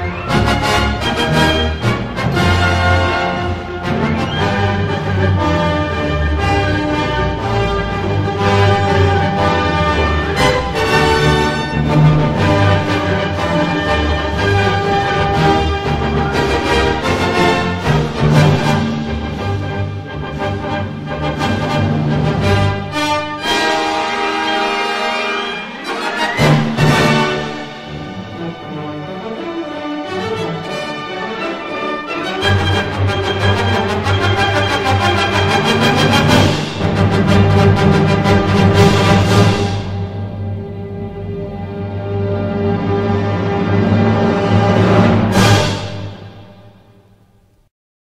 Música